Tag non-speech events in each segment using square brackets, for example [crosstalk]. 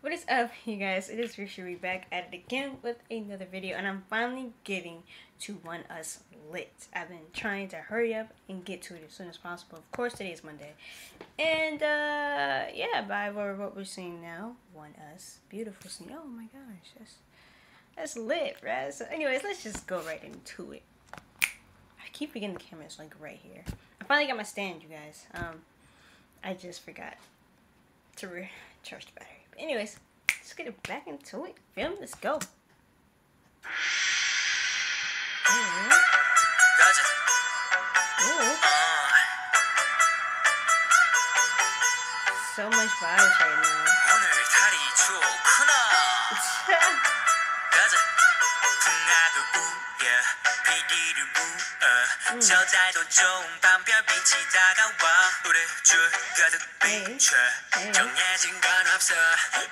What is up, you guys? It is Resha Re back at it again with another video, and I'm finally getting to ONEUS Lit. I've been trying to hurry up and get to it as soon as possible. Of course, today is Monday. And, uh, yeah, by what we're seeing now, One Us. Beautiful scene. Oh my gosh, that's, that's lit, right? So, anyways, let's just go right into it. I keep forgetting the camera's like right here. I finally got my stand, you guys. Um, I just forgot to [laughs] recharge the battery anyways, let's get it back into it. Film, let's go. Ooh. Ooh. So much vibes right now. 저달도 좋은 밤별빛이 다가와 우리 줄 가득 비춰 정해진 건 없어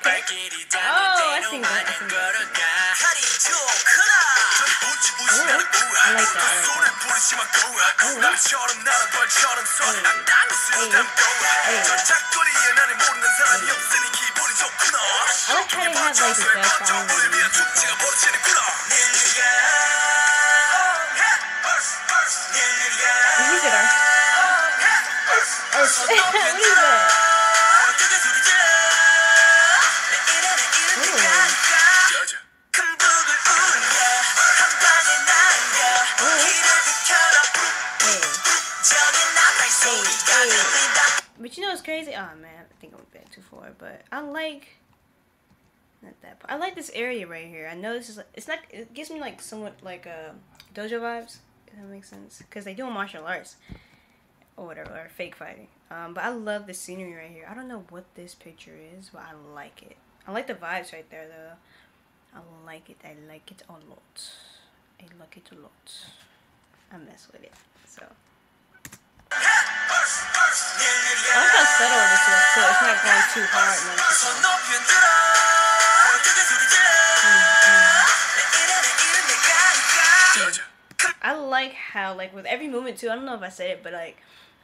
발길이 닿는 대로만 걸어가 다리 좋구나 우지부지한 우아 손을 부르지만 고아 남처럼 나는 벌처럼 손을 땅 쓰고 담고 전작거리에 나는 모르는 사람이 없으니 기분이 좋구나 I like how they have like the background music. what is that? Oh man, I think I went back too far. But I like not that. Part. I like this area right here. I know this is. It's not. It gives me like somewhat like a uh, dojo vibes. If that makes sense. Because they do martial arts or whatever, or fake fighting. Um, but I love the scenery right here. I don't know what this picture is, but I like it. I like the vibes right there, though. I like it. I like it a lot. I like it a lot. I mess with it. So. Too. It's not going too hard. I like how, like, with every movement, too, I don't know if I said it, but, like,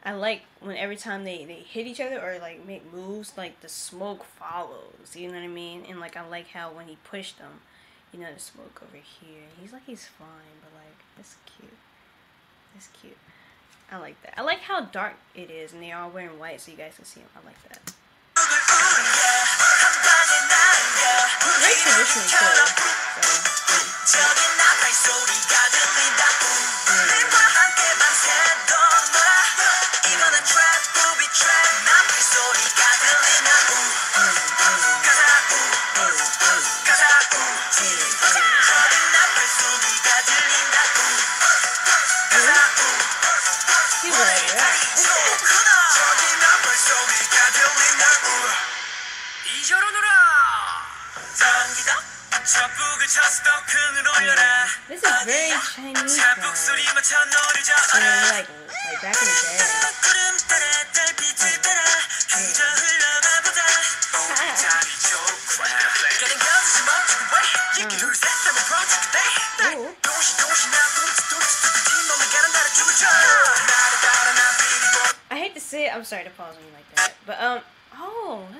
I like when every time they, they hit each other or like make moves, like the smoke follows. You know what I mean? And like I like how when he pushed them, you know, the smoke over here. He's like he's fine, but like that's cute. That's cute. I like that. I like how dark it is, and they're wearing white, so you guys can see them. I like that. This is very Chinese now. You know, like, like back in the day. I hate to say it, I'm sorry to pause me like that, but um,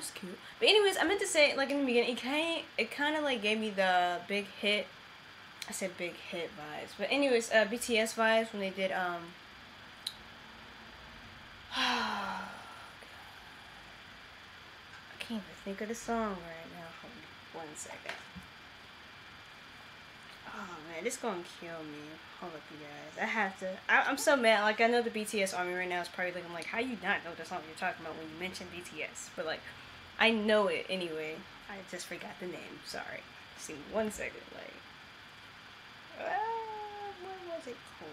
Oh, that's cute. But anyways, I meant to say like in the beginning, it kind it kind of like gave me the big hit. I said big hit vibes, but anyways, uh, BTS vibes when they did um. [sighs] I can't even think of the song right now. Hold on one second. Oh man, this gonna kill me. Hold up, you guys. I have to. I, am so mad. Like I know the BTS army right now is probably looking like, how you not know the song you're talking about when you mention BTS? But like, I know it anyway. I just forgot the name. Sorry. See, one second. Like, uh, what was it called?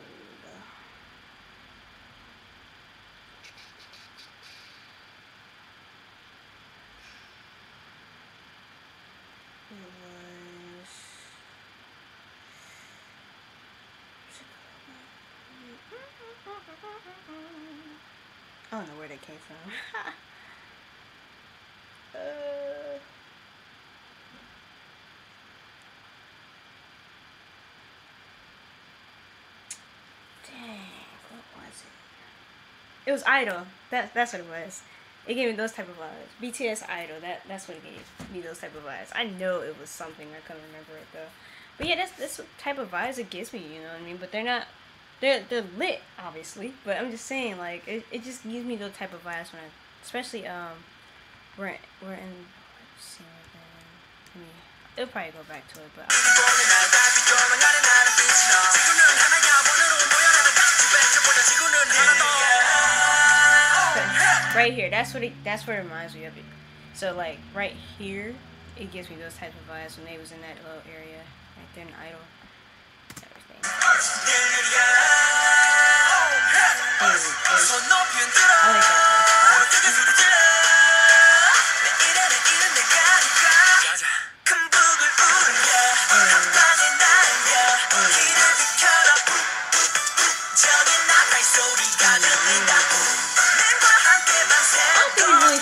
It was. I don't know where they came from. [laughs] uh, dang, what was it? Was Idol. That that's what it was. It gave me those type of vibes. BTS Idol, that that's what it gave me those type of vibes. I know it was something. I couldn't remember it though. But yeah, that's that's type of vibes it gives me. You know what I mean? But they're not. They're they're lit, obviously. But I'm just saying, like it, it just gives me those type of vibes when I, especially um, we're we're in. Let's see, let me. It'll probably go back to it, but. Right here. That's what it. That's what it reminds me of it. So like right here, it gives me those type of vibes when they was in that little area right there in Idol. Everything. I like that.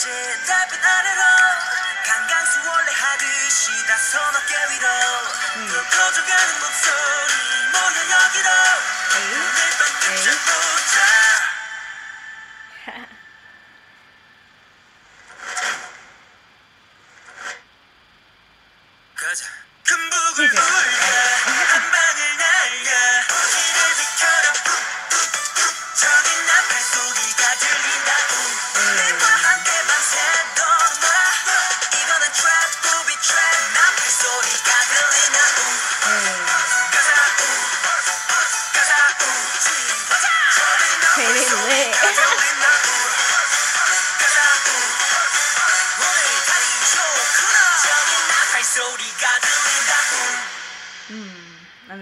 실달빛 아래로 강강수 원래 하듯이 다소 어깨 위로 음. 더 커져가는 목소리 모여 여기로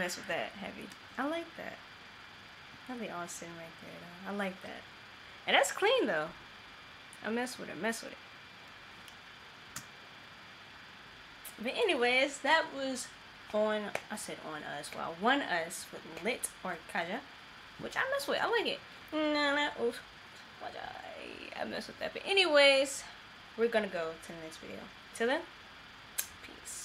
mess with that heavy. I like that. That'd be awesome right there though. I like that. And that's clean though. I mess with it, mess with it. But anyways, that was on I said on us. Well, ONEUS with lit or kaja. Which I mess with. I like it. Nah, nah, oof. I mess with that. But anyways, we're gonna go to the next video. Till then, peace.